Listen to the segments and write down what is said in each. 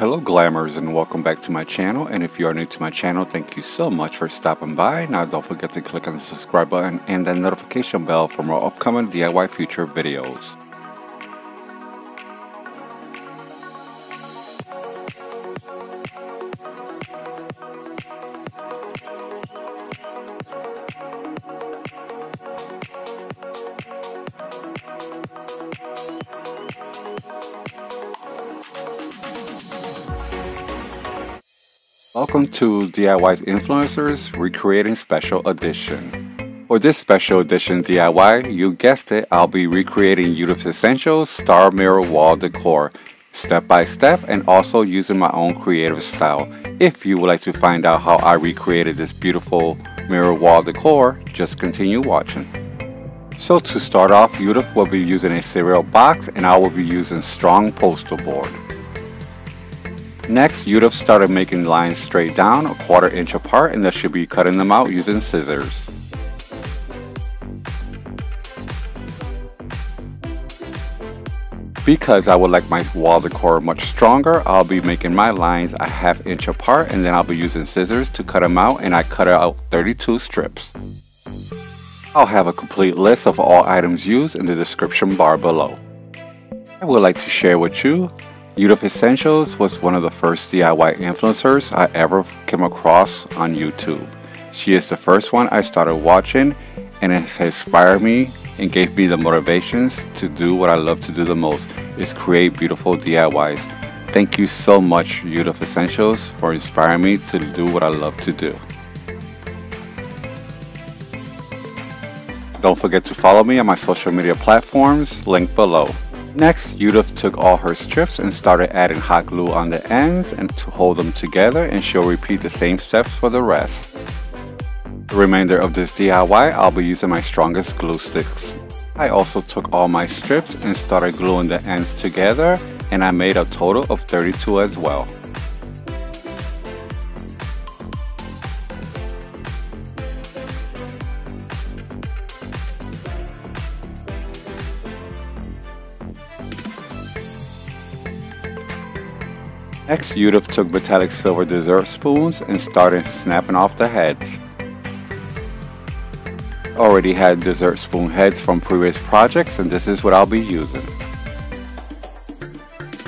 Hello glamours and welcome back to my channel and if you are new to my channel thank you so much for stopping by. Now don't forget to click on the subscribe button and the notification bell for more upcoming DIY future videos. Welcome to DIY Influencers Recreating Special Edition. For this special edition DIY, you guessed it, I'll be recreating Judith's Essentials Star Mirror Wall Decor step by step and also using my own creative style. If you would like to find out how I recreated this beautiful mirror wall decor, just continue watching. So to start off, Judith will be using a cereal box and I will be using strong poster board. Next, Yoduvh started making lines straight down a quarter inch apart and then should be cutting them out using scissors. Because I would like my wall decor much stronger, I'll be making my lines a half inch apart and then I'll be using scissors to cut them out and I cut out 32 strips. I'll have a complete list of all items used in the description bar below. I would like to share with you Judith Essentials was one of the first DIY influencers I ever came across on YouTube. She is the first one I started watching and it has inspired me and gave me the motivations to do what I love to do the most is create beautiful DIYs. Thank you so much Judith Essentials for inspiring me to do what I love to do. Don't forget to follow me on my social media platforms, link below. Next, Judith took all her strips and started adding hot glue on the ends and to hold them together and she'll repeat the same steps for the rest. The remainder of this DIY, I'll be using my strongest glue sticks. I also took all my strips and started gluing the ends together and I made a total of 32 as well. Next, Judith took metallic silver dessert spoons and started snapping off the heads. Already had dessert spoon heads from previous projects and this is what I'll be using.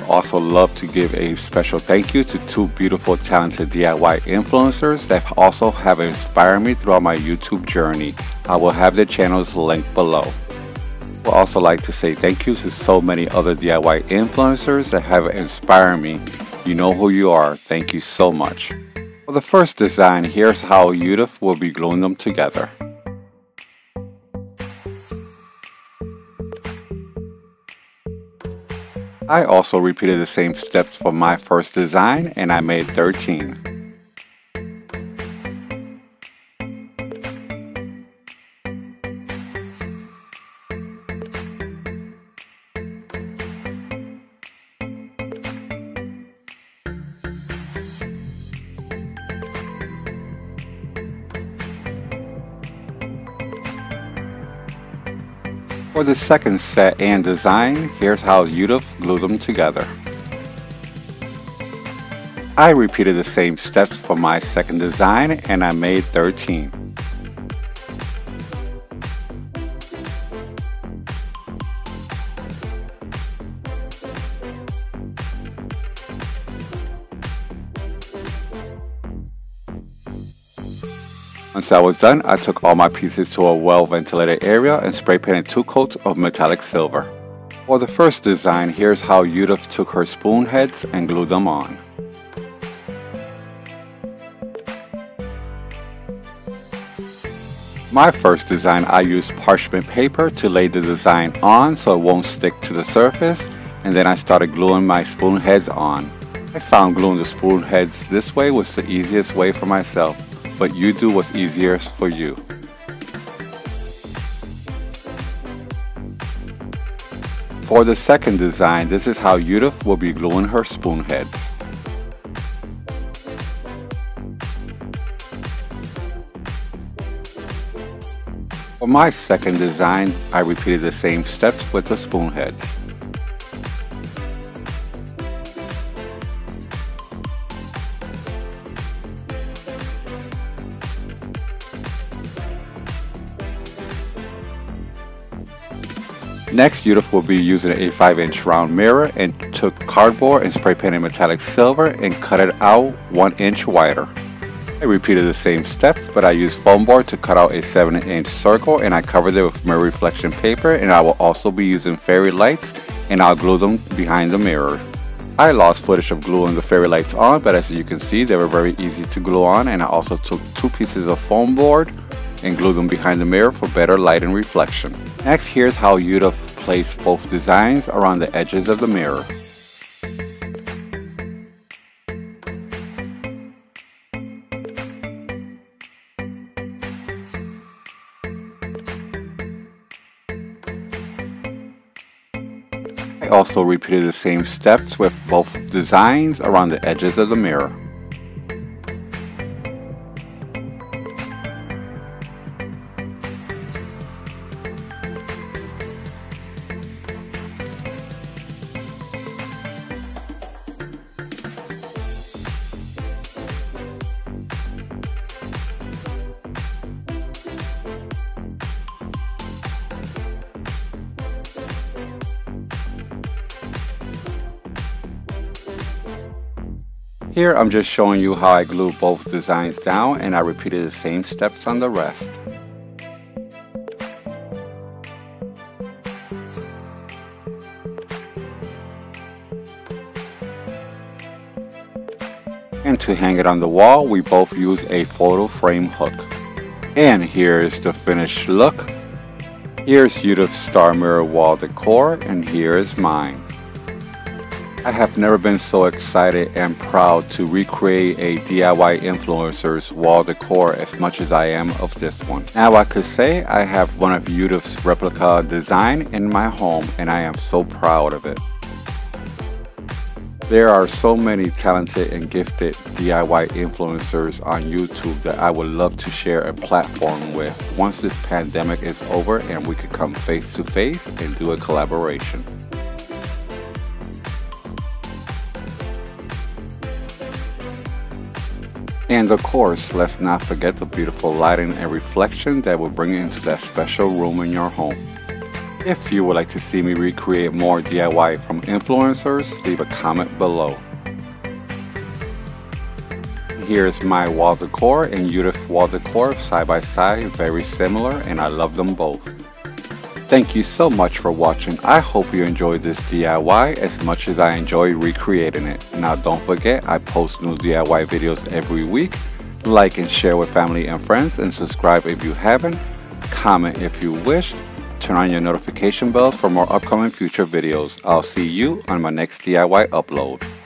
Also love to give a special thank you to two beautiful talented DIY influencers that also have inspired me throughout my YouTube journey. I will have their channels linked below. I would also like to say thank you to so many other DIY influencers that have inspired me you know who you are. Thank you so much. For the first design, here's how Judith will be gluing them together. I also repeated the same steps for my first design and I made 13. For the second set and design, here's how Judith glued them together. I repeated the same steps for my second design and I made 13. Once that was done, I took all my pieces to a well-ventilated area and spray painted two coats of metallic silver. For the first design, here's how Judith took her spoon heads and glued them on. My first design, I used parchment paper to lay the design on so it won't stick to the surface, and then I started gluing my spoon heads on. I found gluing the spoon heads this way was the easiest way for myself but you do what's easiest for you. For the second design, this is how Judith will be gluing her spoon heads. For my second design, I repeated the same steps with the spoon heads. Next, Judith will be using a 5 inch round mirror and took cardboard and spray painted metallic silver and cut it out 1 inch wider. I repeated the same steps, but I used foam board to cut out a 7 inch circle and I covered it with mirror reflection paper and I will also be using fairy lights and I'll glue them behind the mirror. I lost footage of gluing the fairy lights on, but as you can see, they were very easy to glue on and I also took two pieces of foam board and glue them behind the mirror for better light and reflection. Next, here's how Yoduvh placed both designs around the edges of the mirror. I also repeated the same steps with both designs around the edges of the mirror. Here I'm just showing you how I glue both designs down and I repeated the same steps on the rest. And to hang it on the wall, we both use a photo frame hook. And here is the finished look. Here's Judith's Star Mirror wall decor, and here is mine. I have never been so excited and proud to recreate a DIY influencer's wall decor as much as I am of this one. Now I could say I have one of Judith's replica design in my home and I am so proud of it. There are so many talented and gifted DIY influencers on YouTube that I would love to share a platform with once this pandemic is over and we could come face to face and do a collaboration. And of course, let's not forget the beautiful lighting and reflection that will bring into that special room in your home. If you would like to see me recreate more DIY from influencers, leave a comment below. Here's my wall decor and Judith wall decor side by side, very similar and I love them both. Thank you so much for watching. I hope you enjoyed this DIY as much as I enjoy recreating it. Now don't forget, I post new DIY videos every week. Like and share with family and friends and subscribe if you haven't. Comment if you wish. Turn on your notification bell for more upcoming future videos. I'll see you on my next DIY upload.